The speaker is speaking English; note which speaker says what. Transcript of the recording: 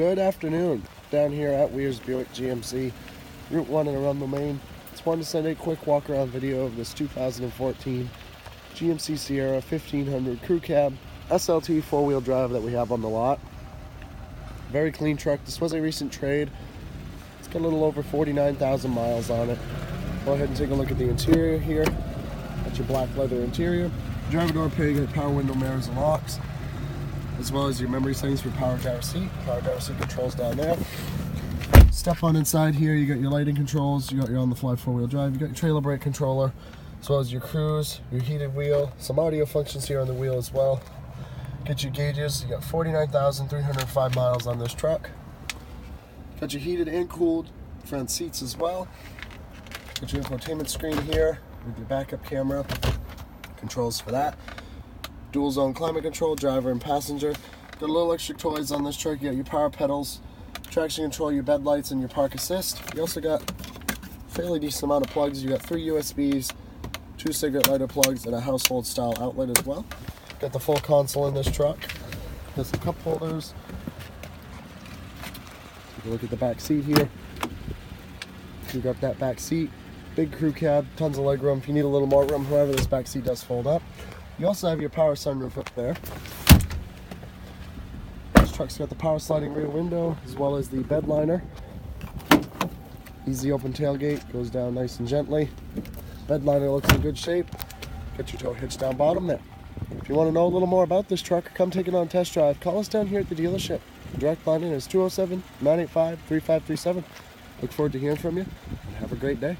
Speaker 1: Good afternoon. Down here at Weirs Buick GMC, Route 1 in Arundel, Maine. Just wanted to send a quick walk around video of this 2014 GMC Sierra 1500 Crew Cab SLT four wheel drive that we have on the lot. Very clean truck. This was a recent trade. It's got a little over 49,000 miles on it. Go ahead and take a look at the interior here. Got your black leather interior. Driver door you power window mirrors and locks as well as your memory settings for power driver seat. Power driver seat controls down there. Step on inside here, you got your lighting controls, you got your on-the-fly four-wheel drive, you got your trailer brake controller, as well as your cruise, your heated wheel, some audio functions here on the wheel as well. Get your gauges, you got 49,305 miles on this truck. Got your heated and cooled front seats as well. Got your infotainment screen here with your backup camera, controls for that dual zone climate control, driver and passenger. Got a little extra toys on this truck. You got your power pedals, traction control, your bed lights, and your park assist. You also got fairly decent amount of plugs. You got three USBs, two cigarette lighter plugs, and a household style outlet as well. Got the full console in this truck. Got some cup holders. Take a look at the back seat here. You got that back seat. Big crew cab, tons of leg room. If you need a little more room, however, this back seat does fold up. You also have your power sunroof up there. This truck's got the power sliding rear window as well as the bed liner. Easy open tailgate, goes down nice and gently. Bed liner looks in good shape. Get your tow hitch down bottom there. If you want to know a little more about this truck come take it on test drive, call us down here at the dealership. direct line in is 207 985 3537. Look forward to hearing from you and have a great day.